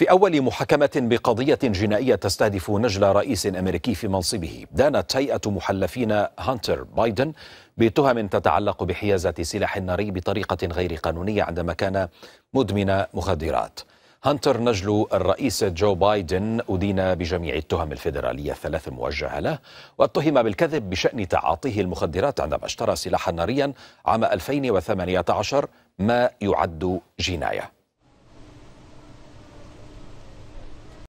في أول محاكمة بقضية جنائية تستهدف نجل رئيس أمريكي في منصبه دانت هيئة محلفين هانتر بايدن بتهم تتعلق بحيازة سلاح ناري بطريقة غير قانونية عندما كان مدمن مخدرات. هانتر نجل الرئيس جو بايدن أدين بجميع التهم الفيدرالية الثلاث الموجهة له واتهم بالكذب بشأن تعاطيه المخدرات عندما اشترى سلاحا ناريا عام 2018 ما يعد جناية.